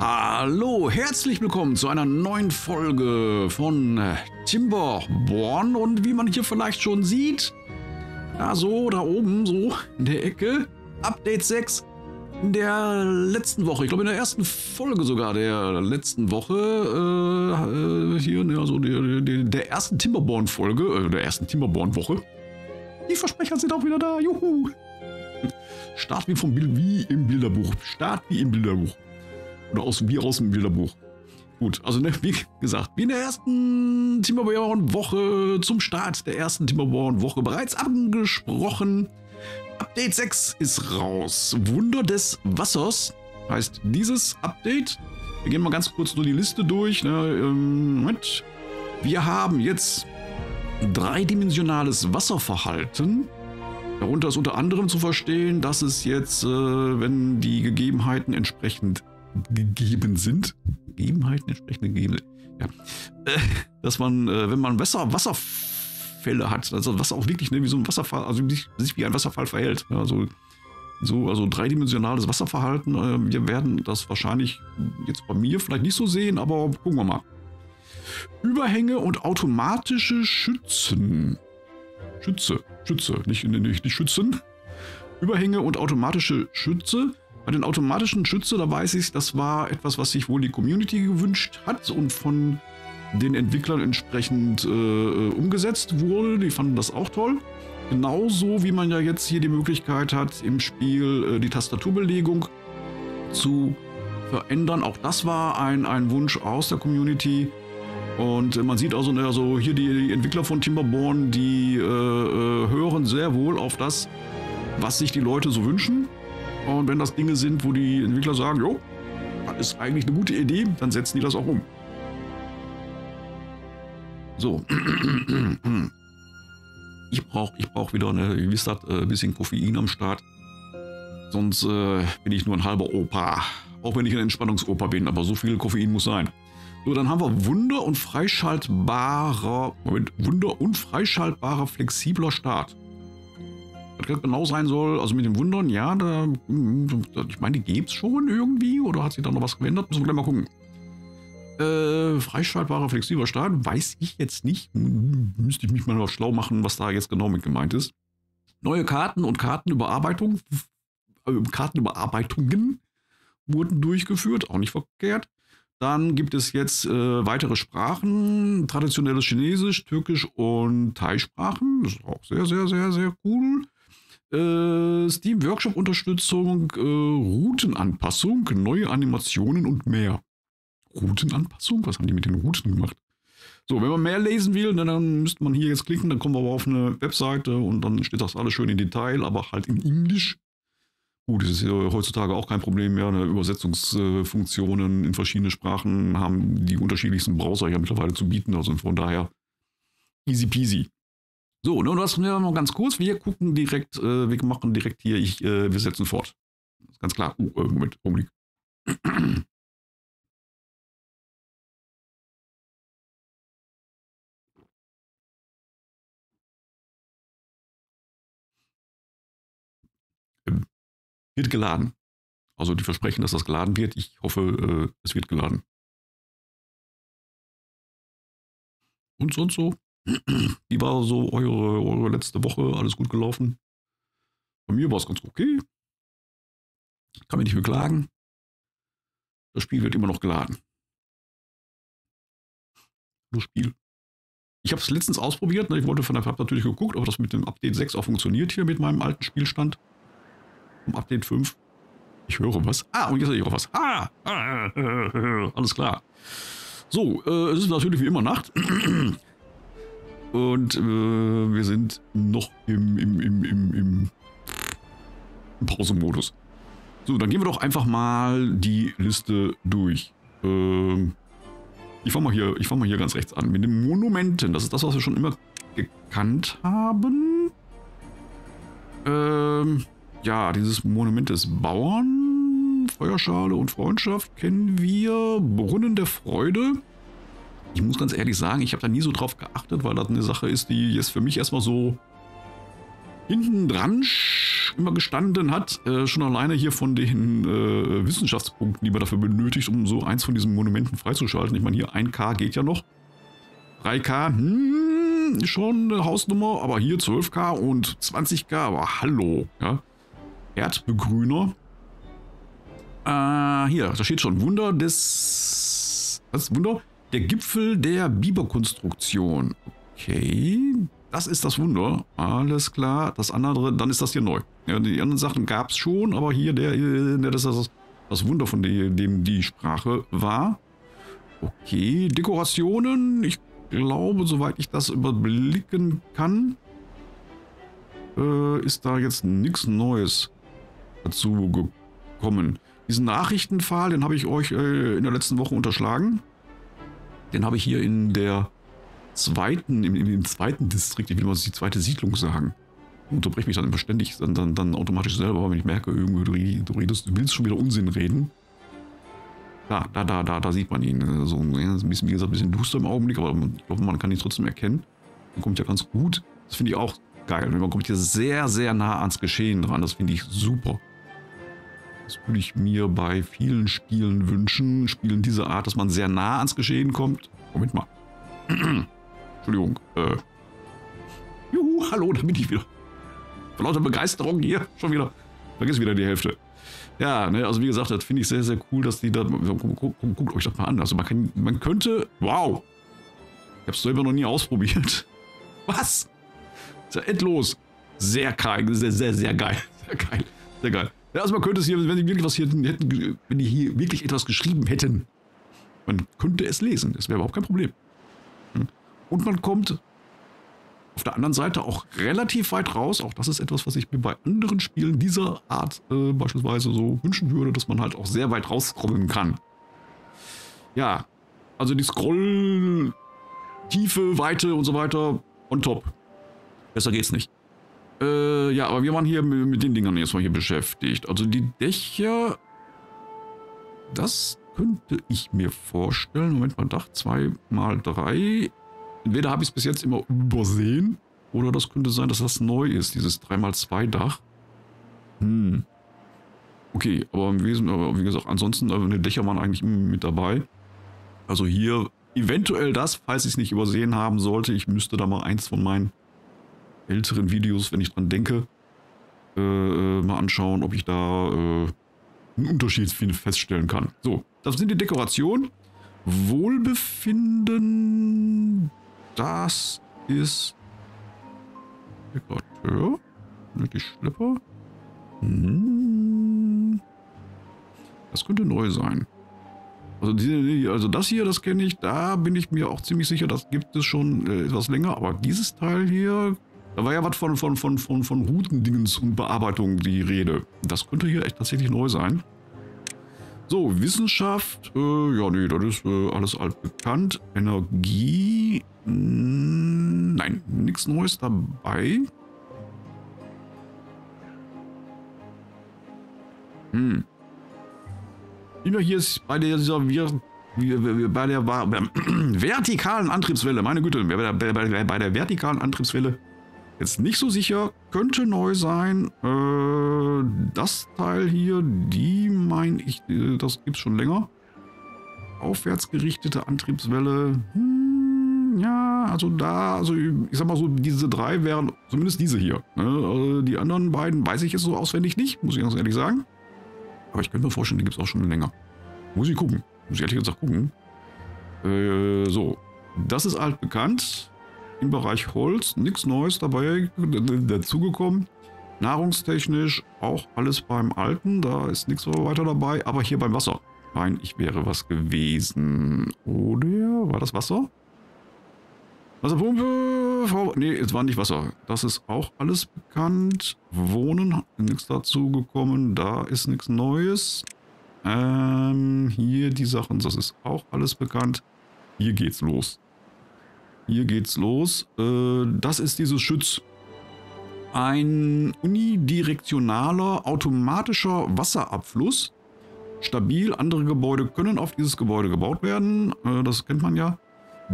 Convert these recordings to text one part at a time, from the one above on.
Hallo, herzlich willkommen zu einer neuen Folge von äh, Timberborn und wie man hier vielleicht schon sieht, da so, da oben, so in der Ecke, Update 6 in der letzten Woche, ich glaube in der ersten Folge sogar der letzten Woche, äh, äh, hier, ne, also der, der, der ersten Timberborn-Folge, äh, der ersten Timberborn-Woche. Die Versprecher sind auch wieder da, juhu! Start wie, vom Bild, wie im Bilderbuch. Start wie im Bilderbuch. Oder aus, wie aus dem Bilderbuch. Gut, also ne, wie gesagt, wie in der ersten Timberborn-Woche zum Start der ersten Timberborn-Woche bereits angesprochen. Update 6 ist raus. Wunder des Wassers heißt dieses Update. Wir gehen mal ganz kurz nur die Liste durch. Ne? Ähm. Wir haben jetzt dreidimensionales Wasserverhalten. Darunter ist unter anderem zu verstehen, dass es jetzt, äh, wenn die Gegebenheiten entsprechend gegeben sind, Gegebenheiten entsprechend gegeben sind, ja, äh, dass man, äh, wenn man Wasser, Wasserfälle hat, also was auch wirklich ne, wie so ein Wasserfall, also sich, sich wie ein Wasserfall verhält, ja, also so, also dreidimensionales Wasserverhalten. Äh, wir werden das wahrscheinlich jetzt bei mir vielleicht nicht so sehen, aber gucken wir mal. Überhänge und automatische Schützen. Schütze, Schütze, nicht, nicht, nicht Schützen. Überhänge und automatische Schütze. Bei den automatischen Schütze, da weiß ich, das war etwas, was sich wohl die Community gewünscht hat und von den Entwicklern entsprechend äh, umgesetzt wurde. Die fanden das auch toll. Genauso wie man ja jetzt hier die Möglichkeit hat, im Spiel äh, die Tastaturbelegung zu verändern. Auch das war ein, ein Wunsch aus der Community. Und man sieht also, also hier die, Entwickler von Timberborn, die äh, äh, hören sehr wohl auf das, was sich die Leute so wünschen. Und wenn das Dinge sind, wo die Entwickler sagen, jo, das ist eigentlich eine gute Idee, dann setzen die das auch um. So. Ich brauche ich brauch wieder, ne, wie wisst ihr, ein bisschen Koffein am Start. Sonst äh, bin ich nur ein halber Opa. Auch wenn ich ein Entspannungsopa bin, aber so viel Koffein muss sein. So, dann haben wir Wunder und freischaltbarer, Moment, Wunder und freischaltbarer flexibler Start. Genau sein soll, also mit den Wundern, ja, da, ich meine, die es schon irgendwie oder hat sich da noch was geändert? Müssen wir gleich mal gucken. Äh, freischaltbarer flexibler Start, weiß ich jetzt nicht. Müsste ich mich mal noch schlau machen, was da jetzt genau mit gemeint ist. Neue Karten und Kartenüberarbeitung, äh, Kartenüberarbeitungen wurden durchgeführt, auch nicht verkehrt. Dann gibt es jetzt äh, weitere Sprachen, traditionelles Chinesisch, Türkisch und Thai-Sprachen. Das ist auch sehr, sehr, sehr, sehr cool. Äh, Steam Workshop Unterstützung, äh, Routenanpassung, neue Animationen und mehr. Routenanpassung? Was haben die mit den Routen gemacht? So, wenn man mehr lesen will, ne, dann müsste man hier jetzt klicken, dann kommen wir aber auf eine Webseite und dann steht das alles schön in Detail, aber halt in Englisch. Gut, das ist ja heutzutage auch kein Problem mehr. Ne? Übersetzungsfunktionen in verschiedene Sprachen haben die unterschiedlichsten Browser ja mittlerweile zu bieten. Also von daher easy peasy. So, nun das noch ganz kurz. Wir gucken direkt, äh, wir machen direkt hier, ich, äh, wir setzen fort. Ganz klar. Oh, Moment, Augenblick. Wird geladen. Also die versprechen, dass das geladen wird. Ich hoffe, äh, es wird geladen. Und sonst so? Wie war so eure, eure letzte Woche? Alles gut gelaufen? Bei mir war es ganz okay. Kann mich nicht beklagen. Das Spiel wird immer noch geladen. Das Spiel. Ich habe es letztens ausprobiert. Ne? Ich wollte von der Fab natürlich geguckt, ob das mit dem Update 6 auch funktioniert hier mit meinem alten Spielstand. Um Update 5. Ich höre was. Ah, und jetzt höre ich auch was. Ah, ah, ah, alles klar. So, äh, es ist natürlich wie immer Nacht. Und äh, wir sind noch im, im, im, im, im, Pausemodus. So, dann gehen wir doch einfach mal die Liste durch. Ähm, ich fange mal, hier, fang mal hier ganz rechts an. Mit den Monumenten. Das ist das, was wir schon immer gekannt haben. Ähm, ja, dieses Monument des Bauern, Feuerschale und Freundschaft kennen wir. Brunnen der Freude. Ich muss ganz ehrlich sagen, ich habe da nie so drauf geachtet, weil das eine Sache ist, die jetzt für mich erstmal so hinten dran immer gestanden hat. Äh, schon alleine hier von den äh, Wissenschaftspunkten, die man dafür benötigt, um so eins von diesen Monumenten freizuschalten. Ich meine, hier 1K geht ja noch. 3K, hm, schon eine Hausnummer, aber hier 12K und 20K, aber hallo, ja. Erdbegrüner. Äh, hier, da steht schon Wunder des... Was? Wunder? Der Gipfel der Biberkonstruktion. Okay, das ist das Wunder. Alles klar. Das andere, dann ist das hier neu. Ja, die anderen Sachen gab es schon, aber hier, der, der das das, das Wunder, von dem die Sprache war. Okay, Dekorationen. Ich glaube, soweit ich das überblicken kann, äh, ist da jetzt nichts Neues dazu gekommen. Diesen Nachrichtenpfahl, den habe ich euch äh, in der letzten Woche unterschlagen. Den habe ich hier in der zweiten, im, im zweiten Distrikt, ich will mal die zweite Siedlung sagen. Unterbrech mich dann immer ständig, dann, dann, dann automatisch selber, wenn ich merke, irgendwie du redest, du willst schon wieder Unsinn reden. Da, da, da, da, da sieht man ihn. So, ein bisschen, wie gesagt, ein bisschen duster im Augenblick, aber ich glaube, man kann ihn trotzdem erkennen. Der kommt ja ganz gut. Das finde ich auch geil. Man kommt hier sehr, sehr nah ans Geschehen dran. Das finde ich super. Das würde ich mir bei vielen Spielen wünschen. Spielen dieser Art, dass man sehr nah ans Geschehen kommt. Moment mal. Entschuldigung. Äh. Juhu, hallo, da bin ich wieder. Vor lauter Begeisterung hier schon wieder. Vergiss wieder die Hälfte. Ja, ne, also wie gesagt, das finde ich sehr, sehr cool, dass die da. Guckt, euch das mal an. Also man kann, man könnte. Wow! Ich habe es selber noch nie ausprobiert. Was? Ist ja endlos. Sehr geil, sehr, sehr, sehr geil. Sehr geil. Sehr geil. Ja, also man könnte es hier, wenn die wirklich was hier hätten, wenn die hier wirklich etwas geschrieben hätten, man könnte es lesen. Das wäre überhaupt kein Problem. Hm. Und man kommt auf der anderen Seite auch relativ weit raus. Auch das ist etwas, was ich mir bei anderen Spielen dieser Art äh, beispielsweise so wünschen würde, dass man halt auch sehr weit rausscrollen kann. Ja, also die Scroll, Tiefe, Weite und so weiter on top. Besser geht's nicht. Äh, ja, aber wir waren hier mit, den Dingern jetzt mal hier beschäftigt. Also die Dächer, das könnte ich mir vorstellen. Moment mal, Dach 2 mal 3. Entweder habe ich es bis jetzt immer übersehen, oder das könnte sein, dass das neu ist, dieses 3x2 Dach. Hm. Okay, aber im aber wie gesagt, ansonsten, also die Dächer waren eigentlich immer mit dabei. Also hier eventuell das, falls ich es nicht übersehen haben sollte. Ich müsste da mal eins von meinen älteren Videos, wenn ich dran denke, äh, äh mal anschauen, ob ich da äh, einen Unterschied feststellen kann. So, das sind die Dekorationen. Wohlbefinden, das ist Dekorateur, die Schlepper. Hm. Das könnte neu sein. Also, die, also das hier, das kenne ich, da bin ich mir auch ziemlich sicher, das gibt es schon äh, etwas länger. Aber dieses Teil hier da war ja was von, von, von, von, von Routendingens und Bearbeitung die Rede. Das könnte hier echt tatsächlich neu sein. So, Wissenschaft. Äh, ja, nee, das ist äh, alles altbekannt. Energie. Mh, hm, nein, nichts Neues dabei. Hm. Immer hier ist bei der, dieser, bei der, bei der vertikalen Antriebswelle, meine Güte, bei der, bei, bei der vertikalen Antriebswelle Jetzt nicht so sicher, könnte neu sein. Äh, das Teil hier, die meine ich, äh, das gibt es schon länger. Aufwärtsgerichtete Antriebswelle. Hm, ja, also da, also ich sag mal so, diese drei wären, zumindest diese hier. Ne? Also die anderen beiden weiß ich jetzt so auswendig nicht, muss ich ganz ehrlich sagen. Aber ich könnte mir vorstellen, die gibt es auch schon länger. Muss ich gucken. Muss ich ehrlich gesagt gucken. Äh, so, das ist altbekannt im Bereich Holz nichts Neues dabei dazugekommen. Nahrungstechnisch auch alles beim Alten, da ist nichts weiter dabei, aber hier beim Wasser. Nein, ich wäre was gewesen. Oder war das Wasser? Wasserpumpe? Nee, es war nicht Wasser. Das ist auch alles bekannt. Wohnen, nichts dazu gekommen. Da ist nichts Neues. Ähm, hier die Sachen, das ist auch alles bekannt. Hier geht's los. Hier geht's los. Äh, das ist dieses Schütz. Ein unidirektionaler automatischer Wasserabfluss. Stabil, andere Gebäude können auf dieses Gebäude gebaut werden. Äh, das kennt man ja.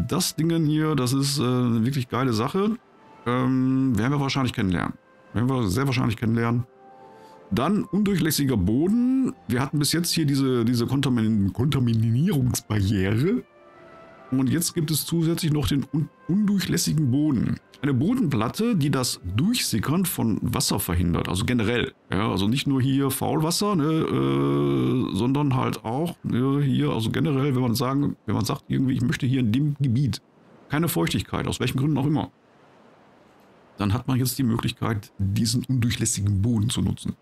Das Ding hier, das ist äh, eine wirklich geile Sache. Ähm, werden wir wahrscheinlich kennenlernen. Werden wir sehr wahrscheinlich kennenlernen. Dann undurchlässiger Boden. Wir hatten bis jetzt hier diese, diese Kontamin Kontaminierungsbarriere. Und jetzt gibt es zusätzlich noch den un undurchlässigen Boden. Eine Bodenplatte, die das Durchsickern von Wasser verhindert. Also generell. Ja, also nicht nur hier Faulwasser, ne, äh, sondern halt auch ne, hier, also generell, wenn man sagen, wenn man sagt, irgendwie, ich möchte hier in dem Gebiet keine Feuchtigkeit, aus welchen Gründen auch immer, dann hat man jetzt die Möglichkeit, diesen undurchlässigen Boden zu nutzen.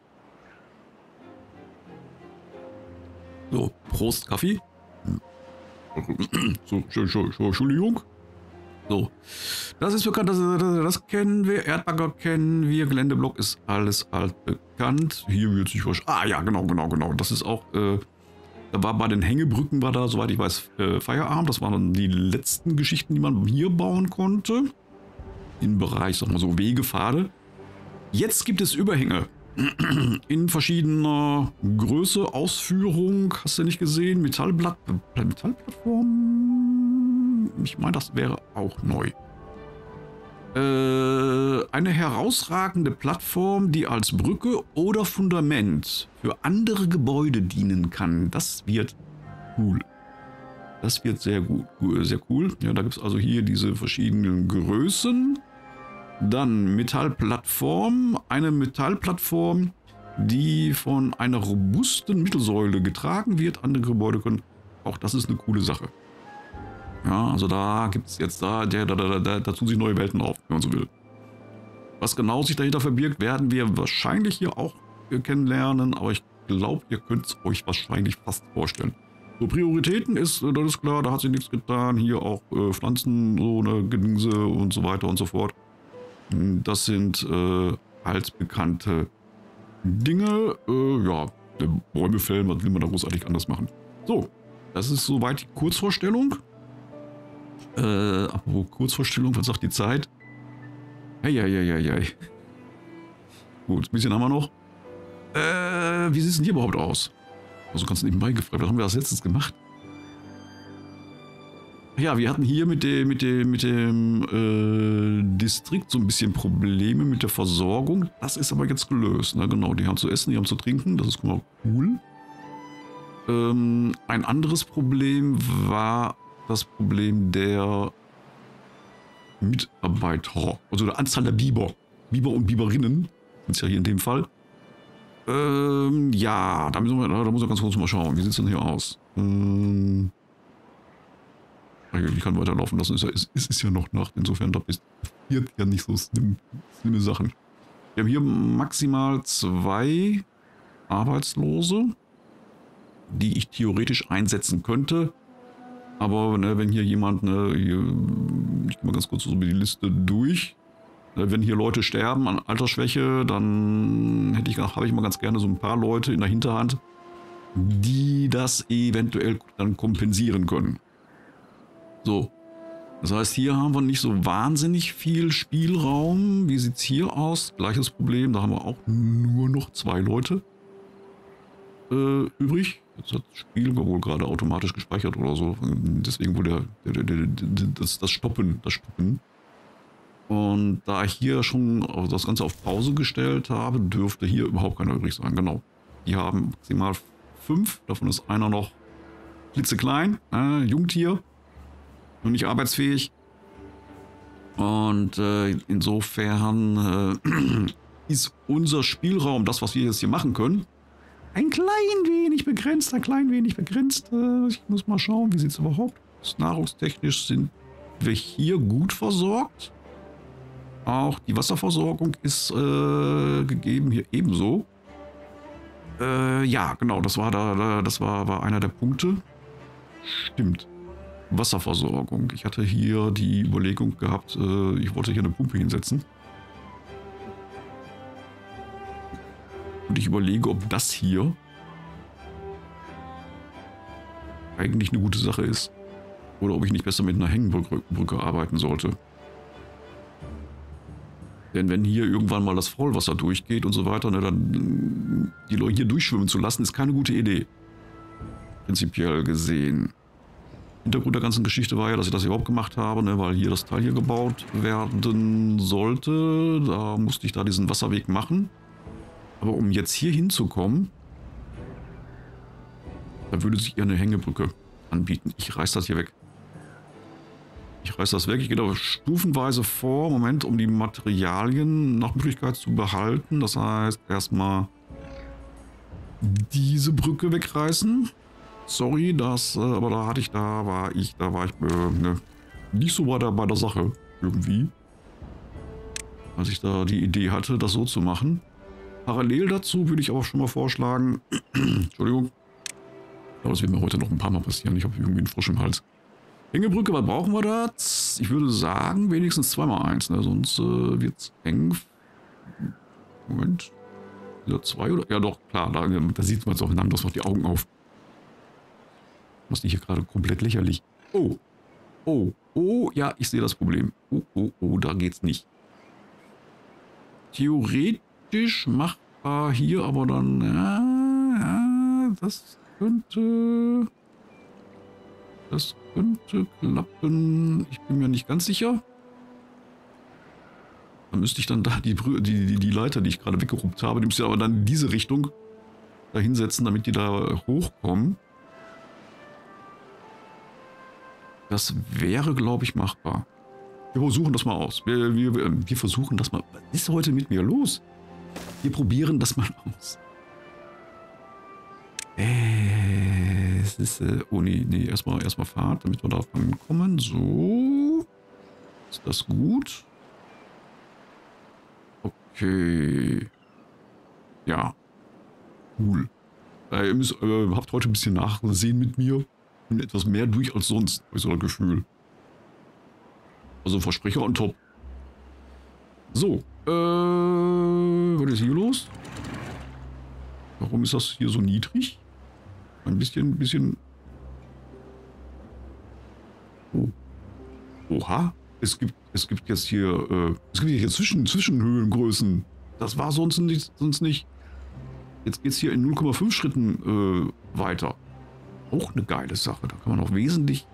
So, Prost, Kaffee. So, Entschuldigung. So, das ist bekannt, das, das, das, kennen wir. Erdbagger kennen wir. Geländeblock ist alles altbekannt. Hier wird sich was. Ah ja, genau, genau, genau. Das ist auch. Äh, da war bei den Hängebrücken war da, soweit ich weiß, äh, Feierabend. Das waren die letzten Geschichten, die man hier bauen konnte. Im Bereich, sagen wir so, Wegepfade. Jetzt gibt es Überhänge. In verschiedener Größe, Ausführung. Hast du nicht gesehen? Metallblatt, Metallplattform? Ich meine, das wäre auch neu. Äh, eine herausragende Plattform, die als Brücke oder Fundament für andere Gebäude dienen kann. Das wird cool. Das wird sehr gut, sehr cool. Ja, da gibt es also hier diese verschiedenen Größen. Dann Metallplattform. Eine Metallplattform, die von einer robusten Mittelsäule getragen wird. Andere Gebäude können. Auch das ist eine coole Sache. Ja, also da gibt es jetzt da, der, da, da, da, da tun sich neue Welten auf, wenn man so will. Was genau sich dahinter verbirgt, werden wir wahrscheinlich hier auch kennenlernen, aber ich glaube, ihr könnt es euch wahrscheinlich fast vorstellen. So, Prioritäten ist, das ist klar, da hat sich nichts getan. Hier auch äh, Pflanzen, so eine Gedingse und so weiter und so fort. Das sind äh, altbekannte Dinge. Äh, ja, Bäume fällen, was will man da großartig anders machen? So, das ist soweit die Kurzvorstellung. Äh, apropos Kurzvorstellung, was sagt die Zeit? Eieieiei. Gut, ein bisschen haben wir noch. Äh, wie sieht es denn hier überhaupt aus? Also ganz nebenbei gefragt, was haben wir als letztes gemacht? Ja, wir hatten hier mit dem, mit dem, mit dem äh, Distrikt so ein bisschen Probleme mit der Versorgung. Das ist aber jetzt gelöst. Ne? Genau, die haben zu essen, die haben zu trinken. Das ist cool. Ähm, ein anderes Problem war das Problem der Mitarbeiter. Also der Anzahl der Biber. Biber und Biberinnen es ja hier in dem Fall. Ähm, ja, da, müssen wir, da muss man ganz kurz mal schauen. Wie sieht es denn hier aus? Ähm, ich kann weiterlaufen lassen. Es ist, ist, ist, ja noch Nacht. Insofern da passiert ja nicht so schlimm, schlimme Sachen. Wir haben hier maximal zwei Arbeitslose, die ich theoretisch einsetzen könnte. Aber ne, wenn hier jemand, ne, hier, ich gehe mal ganz kurz so über die Liste durch. Ne, wenn hier Leute sterben an Altersschwäche, dann hätte ich, habe ich mal ganz gerne so ein paar Leute in der Hinterhand, die das eventuell dann kompensieren können. So. Das heißt, hier haben wir nicht so wahnsinnig viel Spielraum. Wie sieht es hier aus? Gleiches Problem, da haben wir auch nur noch zwei Leute äh, übrig. Jetzt hat das Spiel wohl gerade automatisch gespeichert oder so. Deswegen wurde der, der, der, das, das Stoppen, das Stoppen. Und da ich hier schon das Ganze auf Pause gestellt habe, dürfte hier überhaupt keiner übrig sein. Genau. Die haben maximal fünf. Davon ist einer noch klitzeklein, äh, Jungtier noch nicht arbeitsfähig. Und äh, insofern äh, ist unser Spielraum, das, was wir jetzt hier machen können, ein klein wenig begrenzt, ein klein wenig begrenzt. Äh, ich muss mal schauen, wie sieht es überhaupt aus. Nahrungstechnisch sind wir hier gut versorgt. Auch die Wasserversorgung ist äh, gegeben hier ebenso. Äh, ja, genau, das war da, das war, war einer der Punkte. Stimmt. Wasserversorgung. Ich hatte hier die Überlegung gehabt, äh, ich wollte hier eine Pumpe hinsetzen. Und ich überlege, ob das hier eigentlich eine gute Sache ist. Oder ob ich nicht besser mit einer Hängenbrücke arbeiten sollte. Denn wenn hier irgendwann mal das Faulwasser durchgeht und so weiter, ne, dann die Leute hier durchschwimmen zu lassen, ist keine gute Idee. Prinzipiell gesehen. Hintergrund der ganzen Geschichte war ja, dass ich das überhaupt gemacht habe, ne, weil hier das Teil hier gebaut werden sollte. Da musste ich da diesen Wasserweg machen. Aber um jetzt hier hinzukommen, da würde sich eher eine Hängebrücke anbieten. Ich reiß das hier weg. Ich reiß das weg. Ich gehe da stufenweise vor. Moment, um die Materialien nach Möglichkeit zu behalten. Das heißt, erstmal diese Brücke wegreißen. Sorry, das, äh, aber da hatte ich, da war ich, da war ich äh, ne, nicht so bei der, bei der Sache irgendwie. Als ich da die Idee hatte, das so zu machen. Parallel dazu würde ich aber schon mal vorschlagen, Entschuldigung, aber das wird mir heute noch ein paar Mal passieren. Ich habe irgendwie einen Frosch im Hals. Hängebrücke, was brauchen wir da? Ich würde sagen, wenigstens zweimal eins, ne? sonst äh, wird es eng. Moment. Wieder zwei oder? Ja doch, klar, da, da sieht man es auch, dann das noch die Augen auf. Was nicht hier gerade komplett lächerlich. Oh. Oh. Oh, ja, ich sehe das Problem. Oh, oh, oh, da geht's nicht. Theoretisch machbar hier, aber dann, ja, ja, das könnte... Das könnte klappen. Ich bin mir nicht ganz sicher. Dann müsste ich dann da die, die, die, die Leiter, die ich gerade weggeruppt habe, die müsste aber dann in diese Richtung da hinsetzen, damit die da hochkommen. Das wäre, glaube ich, machbar. Wir versuchen das mal aus. Wir, wir, wir versuchen das mal. Was ist heute mit mir los? Wir probieren das mal aus. Äh, es ist, äh, oh nee, nee, erstmal erstmal Fahrt, damit wir da kommen. So. Ist das gut? Okay. Ja. Cool. Äh, ihr müsst, äh, habt heute ein bisschen Nachsehen mit mir. Etwas mehr durch als sonst, habe ich so ein Gefühl. Also Versprecher on top. So. Äh, was ist hier los? Warum ist das hier so niedrig? Ein bisschen, ein bisschen... Oh. Oha. Es gibt, es gibt jetzt hier, äh, es gibt hier Zwischen, Zwischenhöhengrößen. Das war sonst nicht, sonst nicht. Jetzt geht es hier in 0,5 Schritten äh, weiter. Auch eine geile Sache. Da kann man auch wesentlich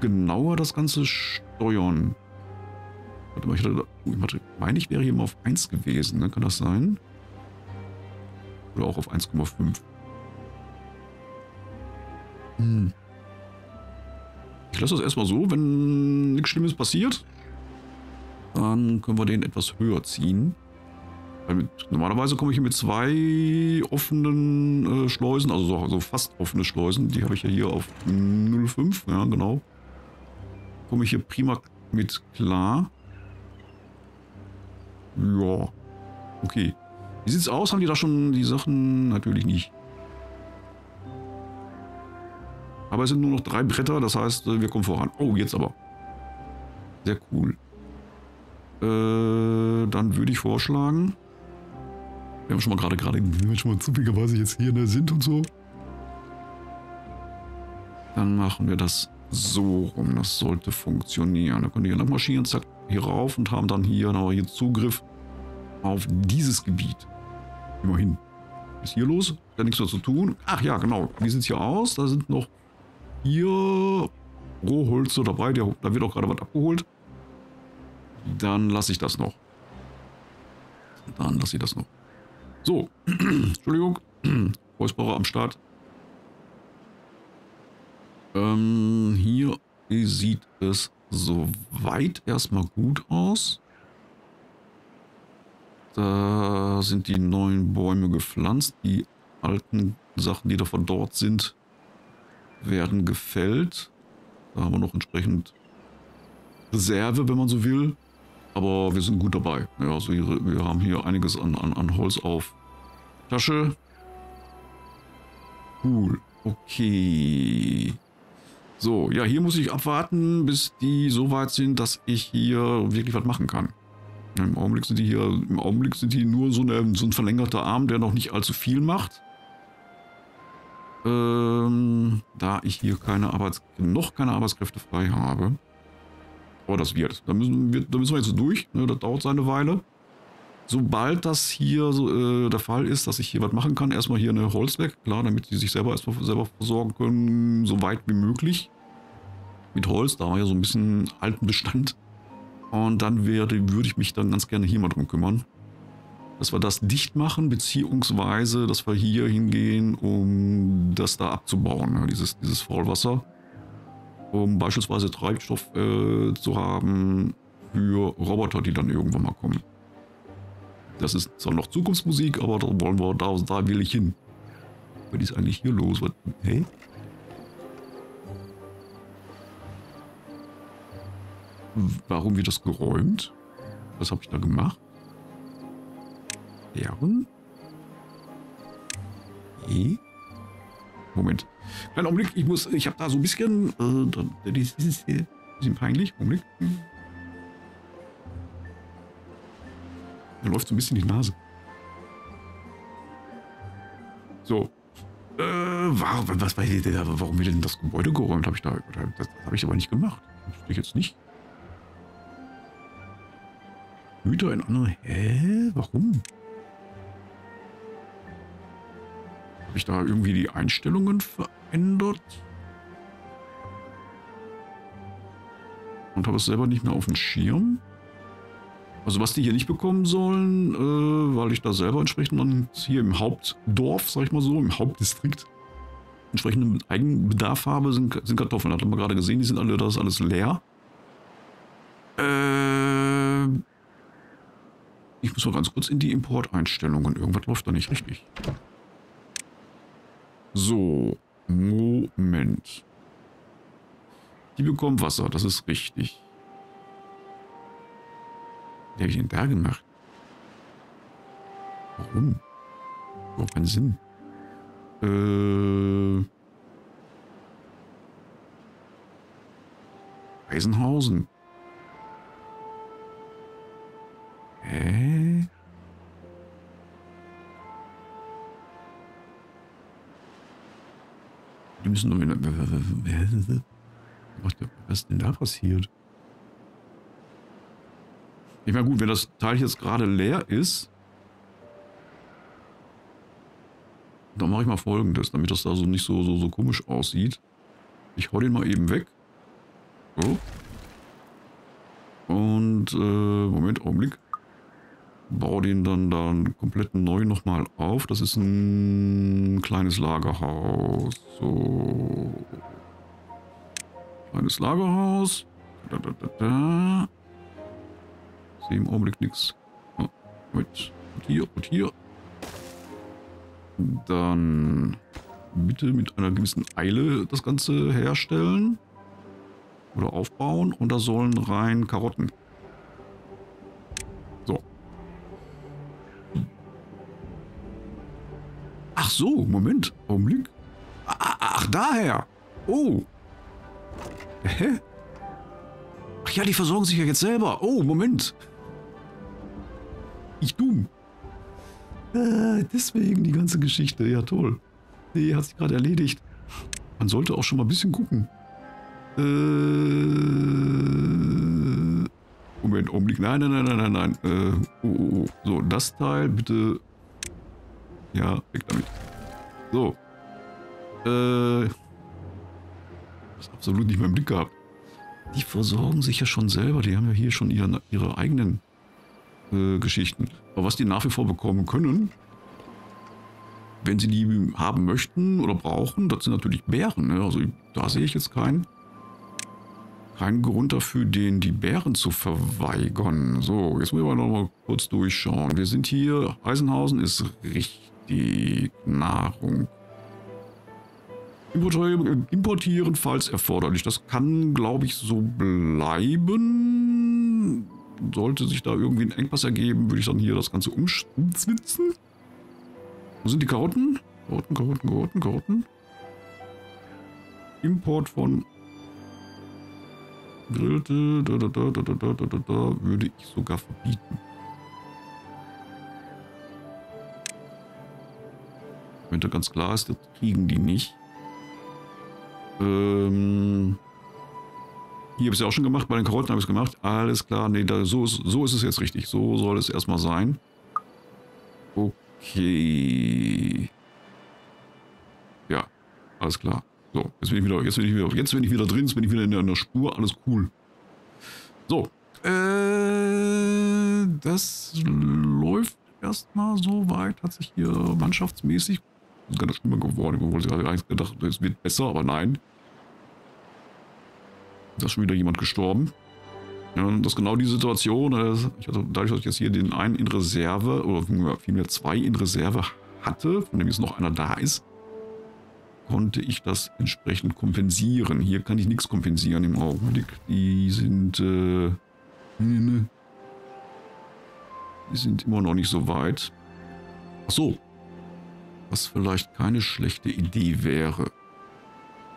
genauer das Ganze steuern. Warte mal, ich hatte, oh, meine, ich wäre hier mal auf 1 gewesen. Ne? Kann das sein? Oder auch auf 1,5. Hm. Ich lasse das erstmal so, wenn nichts Schlimmes passiert, dann können wir den etwas höher ziehen. Normalerweise komme ich hier mit zwei offenen äh, Schleusen, also so, so, fast offene Schleusen, die habe ich ja hier auf 0,5, ja genau. Komme ich hier prima mit klar. Ja, okay. Wie sieht's aus? Haben die da schon die Sachen? Natürlich nicht. Aber es sind nur noch drei Bretter, das heißt, äh, wir kommen voran. Oh, jetzt aber. Sehr cool. Äh, dann würde ich vorschlagen, wir haben schon mal gerade, gerade, schon mal zufälligerweise jetzt hier ne, sind und so. Dann machen wir das so rum. Das sollte funktionieren. Da können wir hier noch marschieren, zack, hier rauf und haben dann hier noch hier Zugriff auf dieses Gebiet. Immerhin. Was ist hier los? Da nichts mehr zu tun. Ach ja, genau. Wie sieht es hier aus? Da sind noch hier Rohholze dabei. Der, da wird auch gerade was abgeholt. Dann lasse ich das noch. Dann lasse ich das noch. So, Entschuldigung. Voicebauer am Start. Ähm, hier sieht es soweit erstmal gut aus. Da sind die neuen Bäume gepflanzt. Die alten Sachen, die davon dort sind, werden gefällt. Da haben wir noch entsprechend Reserve, wenn man so will. Aber wir sind gut dabei. Ja, also hier, wir haben hier einiges an, an, an Holz auf Tasche. Cool. Okay. So, ja, hier muss ich abwarten, bis die so weit sind, dass ich hier wirklich was machen kann. Im Augenblick sind die hier, im Augenblick sind die nur so, eine, so ein verlängerter Arm, der noch nicht allzu viel macht. Ähm, da ich hier keine Arbeits noch keine Arbeitskräfte frei habe. Aber das wird. Da müssen wir, da müssen wir jetzt durch. Ne? Das dauert seine Weile. Sobald das hier so, äh, der Fall ist, dass ich hier was machen kann, erstmal hier eine Holz weg. Klar, damit die sich selber erstmal selber versorgen können, so weit wie möglich. Mit Holz, da haben wir ja so ein bisschen alten Bestand. Und dann werde, würde ich mich dann ganz gerne hier mal drum kümmern. dass wir das dicht machen, beziehungsweise, dass wir hier hingehen, um das da abzubauen, ne? dieses, dieses Faulwasser. Um beispielsweise Treibstoff äh, zu haben für Roboter, die dann irgendwann mal kommen. Das ist zwar noch Zukunftsmusik, aber da wollen wir, da, da will ich hin. Was ist eigentlich hier los? Was, hey? Warum wird das geräumt? Was habe ich da gemacht? Bären? Nee. Moment. Kleinen Augenblick, ich muss, ich habe da so ein bisschen, äh, das ist ein bisschen peinlich. Augenblick. Mir läuft so ein bisschen die Nase. So. Äh, warum, was, warum wird denn das Gebäude geräumt? Habe ich da, das, das habe ich aber nicht gemacht. Das ich jetzt nicht. Hüter in andere. Hä? Warum? Habe ich da irgendwie die Einstellungen verändert? Und habe es selber nicht mehr auf dem Schirm? Also was die hier nicht bekommen sollen, äh, weil ich da selber entsprechend dann hier im Hauptdorf, sag ich mal so, im Hauptdistrikt entsprechenden Eigenbedarf habe, sind, sind Kartoffeln. Hat man gerade gesehen, die sind alle, das ist alles leer. Äh, ich muss mal ganz kurz in die Importeinstellungen. Irgendwas läuft da nicht richtig. So, Moment. Die bekommen Wasser, das ist richtig. Wie habe ich denn da gemacht? Warum? Überhaupt keinen Sinn. Äh. Eisenhausen. Hä? Die müssen wieder. Was denn da passiert? Ich meine, gut, wenn das Teil jetzt gerade leer ist, dann mache ich mal folgendes, damit das da so nicht so, so, so komisch aussieht. Ich hau den mal eben weg. So. Und, äh, Moment, Augenblick. Baue den dann dann komplett neu nochmal auf. Das ist ein kleines Lagerhaus. So. Kleines Lagerhaus. Da, da, da, da. Sehe im Augenblick nichts. Oh, mit hier und hier. Dann bitte mit einer gewissen Eile das Ganze herstellen. Oder aufbauen. Und da sollen rein Karotten. Ach so, Moment. Augenblick. Ach, ach daher. Oh. Hä? Ach ja, die versorgen sich ja jetzt selber. Oh, Moment. Ich dumm. Äh, deswegen die ganze Geschichte. Ja, toll. Nee, hat sich gerade erledigt. Man sollte auch schon mal ein bisschen gucken. Äh, Moment, Augenblick. Nein, nein, nein, nein, nein, nein. Äh, oh, oh, oh. So, das Teil bitte. Ja, weg damit. So. Äh. Das absolut nicht mehr im Blick gehabt. Die versorgen sich ja schon selber. Die haben ja hier schon ihre, ihre eigenen äh, Geschichten. Aber was die nach wie vor bekommen können, wenn sie die haben möchten oder brauchen, das sind natürlich Bären. Ne? Also da sehe ich jetzt keinen keinen Grund dafür, denen die Bären zu verweigern. So, jetzt müssen wir noch mal kurz durchschauen. Wir sind hier, Eisenhausen ist richtig Nahrung. Importieren, falls erforderlich. Das kann, glaube ich, so bleiben sollte sich da irgendwie ein Engpass ergeben, würde ich dann hier das Ganze umzwitzen. Wo sind die Karotten? Karotten, Karotten, Karotten, Karotten. Import von Grillte, da, da, da, da, da, da, da, da, würde ich sogar verbieten. Wenn ganz klar ist, das kriegen die nicht. Ähm, hier habe ich es ja auch schon gemacht, bei den Karotten habe ich es gemacht. Alles klar, nee, da, so, ist, so ist es jetzt richtig. So soll es erstmal sein. Okay. Ja, alles klar. So, jetzt bin ich wieder, jetzt bin ich wieder, jetzt bin ich wieder drin, jetzt bin ich wieder in der, in der Spur, alles cool. So, äh, das läuft erstmal so weit. Hat sich hier mannschaftsmäßig ganz schlimmer geworden. Obwohl ich eigentlich gedacht, es wird besser, aber nein. Da ist schon wieder jemand gestorben. Ja, das ist genau die Situation. äh, Ich hatte, dadurch, dass ich jetzt hier den einen in Reserve, oder vielmehr zwei in Reserve hatte, von dem jetzt noch einer da ist, konnte ich das entsprechend kompensieren. Hier kann ich nichts kompensieren im Augenblick. Die sind, äh, die sind immer noch nicht so weit. Ach so. Was vielleicht keine schlechte Idee wäre.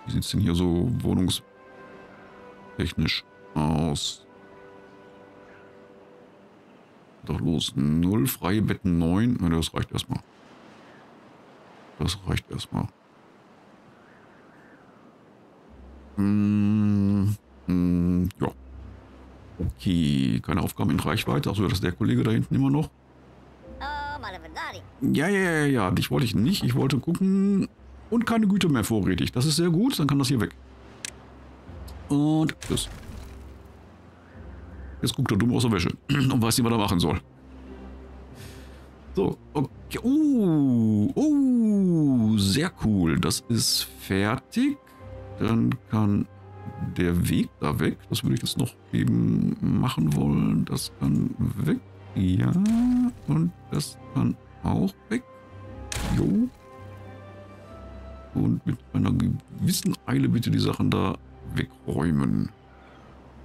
Wie sieht es denn hier so wohnungstechnisch aus? Doch los. Null freie Betten, neun. Na, das reicht erstmal. Das reicht erstmal. Hm, hm, ja. Okay, keine Aufgaben in Reichweite. Achso, das ist der Kollege da hinten immer noch. Oh. Ja, ja, ja, ja, dich wollte ich nicht. Ich wollte gucken. Und keine Güte mehr vorrätig. Das ist sehr gut, dann kann das hier weg. Und das. Jetzt guckt er dumm aus der Wäsche und weiß nicht, was er machen soll. So, okay. Uh, uh, sehr cool. Das ist fertig. Dann kann der Weg da weg. Das würde ich jetzt noch eben machen wollen. Das kann weg. Ja, und das kann auch weg. Jo. Und mit einer gewissen Eile bitte die Sachen da wegräumen.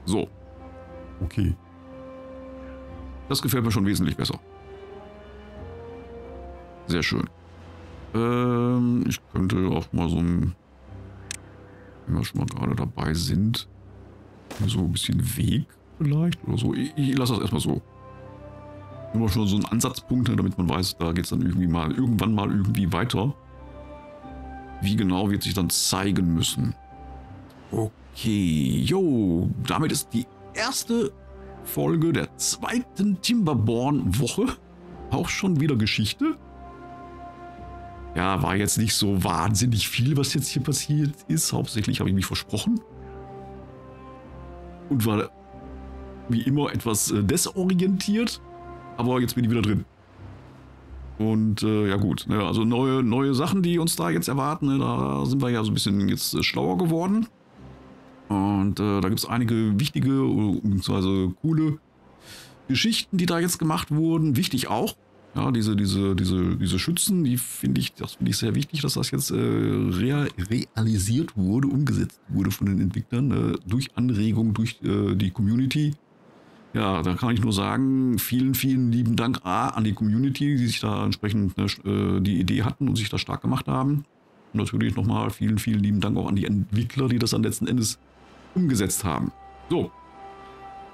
So. Okay. Das gefällt mir schon wesentlich besser. Sehr schön. Ähm, ich könnte auch mal so ein, wenn wir schon mal gerade dabei sind, so ein bisschen Weg vielleicht oder so. Ich, ich lasse das erstmal so. Immer schon so einen Ansatzpunkt, ne, damit man weiß, da geht es dann irgendwie mal, irgendwann mal irgendwie weiter. Wie genau wird sich dann zeigen müssen. Okay, jo, damit ist die erste Folge der zweiten Timberborn-Woche auch schon wieder Geschichte. Ja, war jetzt nicht so wahnsinnig viel, was jetzt hier passiert ist. Hauptsächlich habe ich mich versprochen. Und war wie immer etwas äh, desorientiert. Aber jetzt bin ich wieder drin. Und äh, ja gut, ne, also neue, neue Sachen, die uns da jetzt erwarten. Ne, da sind wir ja so ein bisschen jetzt äh, schlauer geworden. Und äh, da gibt es einige wichtige äh, bzw. coole Geschichten, die da jetzt gemacht wurden. Wichtig auch. Ja, diese, diese, diese, diese Schützen, die finde ich, das finde ich sehr wichtig, dass das jetzt äh, real, realisiert wurde, umgesetzt wurde von den Entwicklern, äh, durch Anregung, durch äh, die Community. Ja, da kann ich nur sagen, vielen, vielen lieben Dank A an die Community, die sich da entsprechend ne, äh, die Idee hatten und sich da stark gemacht haben. Und natürlich nochmal vielen, vielen lieben Dank auch an die Entwickler, die das dann letzten Endes umgesetzt haben. So.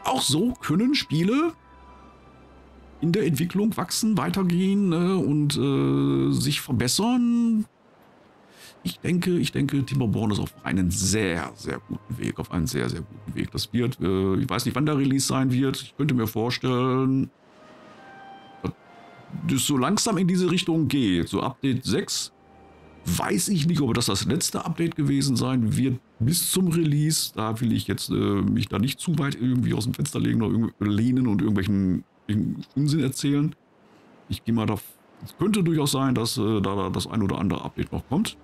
Auch so können Spiele in der Entwicklung wachsen, weitergehen ne, und äh, sich verbessern. Ich denke, ich denke, Timberborn ist auf einen sehr, sehr guten Weg, auf einen sehr, sehr guten Weg. Das wird, äh, ich weiß nicht, wann der Release sein wird. Ich könnte mir vorstellen, dass das so langsam in diese Richtung geht. So Update 6 weiß ich nicht, ob das das letzte Update gewesen sein wird bis zum Release. Da will ich jetzt äh, mich da nicht zu weit irgendwie aus dem Fenster legen oder lehnen und irgendwelchen Unsinn erzählen. Ich gehe mal da. Es könnte durchaus sein, dass äh, da das ein oder andere Update noch kommt.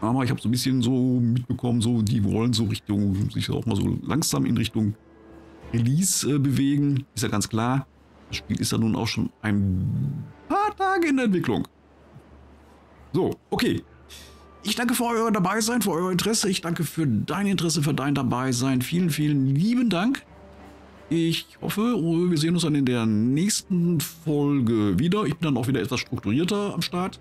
Aber ich habe so ein bisschen so mitbekommen, so die wollen so Richtung, sich auch mal so langsam in Richtung Release äh, bewegen. Ist ja ganz klar. Das Spiel ist ja nun auch schon ein paar Tage in der Entwicklung. So, okay. Ich danke für euer Dabeisein, für euer Interesse. Ich danke für dein Interesse, für dein Dabeisein. Vielen, vielen lieben Dank. Ich hoffe, wir sehen uns dann in der nächsten Folge wieder. Ich bin dann auch wieder etwas strukturierter am Start.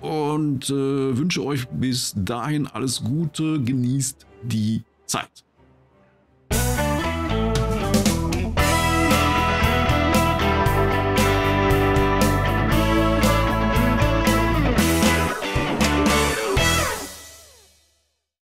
Und äh, wünsche euch bis dahin alles Gute. Genießt die Zeit.